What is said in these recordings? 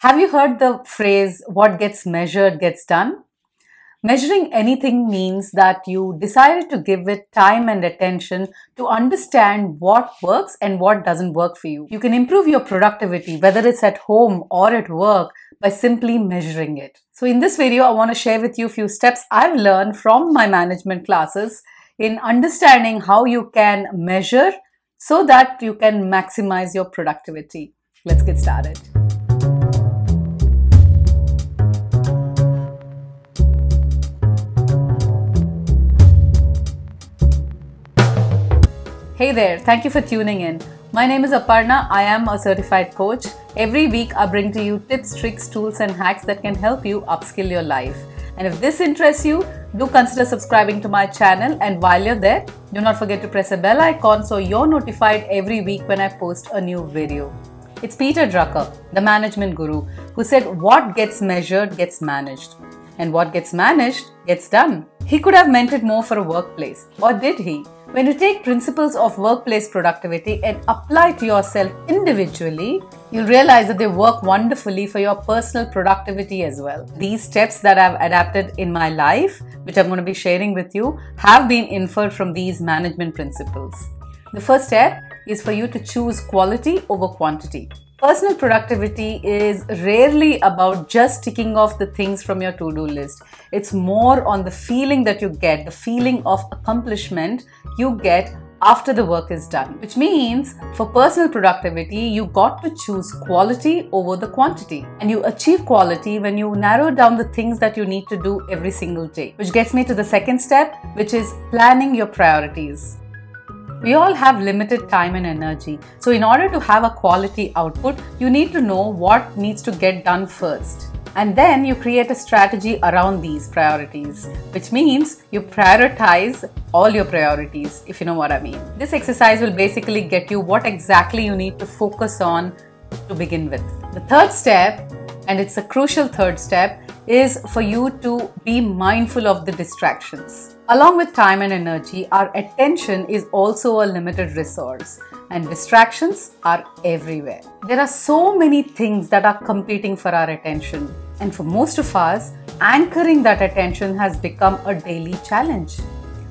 Have you heard the phrase, what gets measured gets done? Measuring anything means that you decided to give it time and attention to understand what works and what doesn't work for you. You can improve your productivity, whether it's at home or at work, by simply measuring it. So in this video, I want to share with you a few steps I've learned from my management classes in understanding how you can measure so that you can maximize your productivity. Let's get started. Hey there, thank you for tuning in. My name is Aparna. I am a certified coach. Every week, I bring to you tips, tricks, tools, and hacks that can help you upskill your life. And if this interests you, do consider subscribing to my channel. And while you're there, do not forget to press a bell icon so you're notified every week when I post a new video. It's Peter Drucker, the management guru, who said, What gets measured gets managed, and what gets managed gets done. He could have meant it more for a workplace, or did he? When you take principles of workplace productivity and apply to yourself individually, you'll realize that they work wonderfully for your personal productivity as well. These steps that I've adapted in my life, which I'm going to be sharing with you, have been inferred from these management principles. The first step is for you to choose quality over quantity. Personal productivity is rarely about just ticking off the things from your to do list. It's more on the feeling that you get, the feeling of accomplishment you get after the work is done. Which means for personal productivity, you got to choose quality over the quantity. And you achieve quality when you narrow down the things that you need to do every single day. Which gets me to the second step, which is planning your priorities. We all have limited time and energy. So, in order to have a quality output, you need to know what needs to get done first. And then you create a strategy around these priorities, which means you prioritize all your priorities, if you know what I mean. This exercise will basically get you what exactly you need to focus on to begin with. The third step, and it's a crucial third step, is for you to be mindful of the distractions. Along with time and energy, our attention is also a limited resource and distractions are everywhere. There are so many things that are competing for our attention, and for most of us, anchoring that attention has become a daily challenge.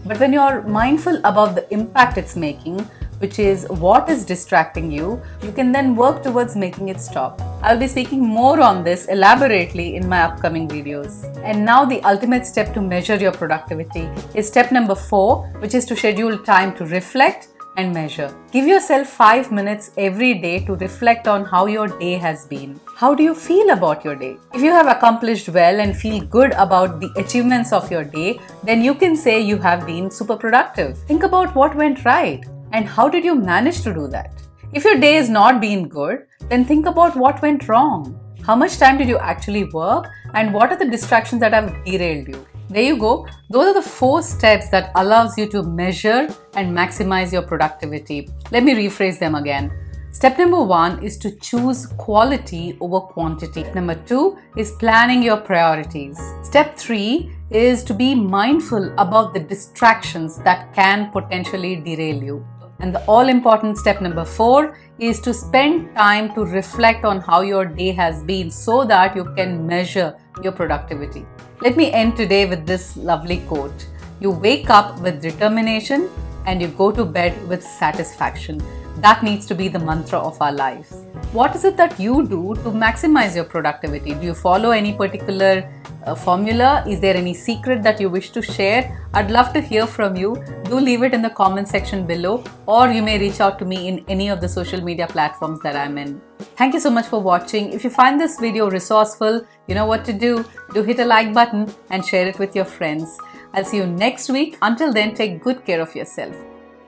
But when you're mindful about the impact it's making, which is what is distracting you, you can then work towards making it stop. I'll be speaking more on this elaborately in my upcoming videos. And now the ultimate step to measure your productivity is step number four, which is to schedule time to reflect and measure. Give yourself five minutes every day to reflect on how your day has been. How do you feel about your day? If you have accomplished well and feel good about the achievements of your day, then you can say you have been super productive. Think about what went right and how did you manage to do that? If your day has not been good, then think about what went wrong. How much time did you actually work and what are the distractions that have derailed you? There you go. Those are the four steps that allows you to measure and maximize your productivity. Let me rephrase them again. Step number one is to choose quality over quantity. Number two is planning your priorities. Step three is to be mindful about the distractions that can potentially derail you. And the all important step number four is to spend time to reflect on how your day has been so that you can measure your productivity. Let me end today with this lovely quote You wake up with determination and you go to bed with satisfaction. That needs to be the mantra of our lives. What is it that you do to maximize your productivity? Do you follow any particular uh, formula? Is there any secret that you wish to share? I'd love to hear from you. Do leave it in the comment section below, or you may reach out to me in any of the social media platforms that I'm in. Thank you so much for watching. If you find this video resourceful, you know what to do. Do hit a like button and share it with your friends. I'll see you next week. Until then, take good care of yourself.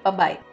Bye bye.